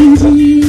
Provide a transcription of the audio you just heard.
You.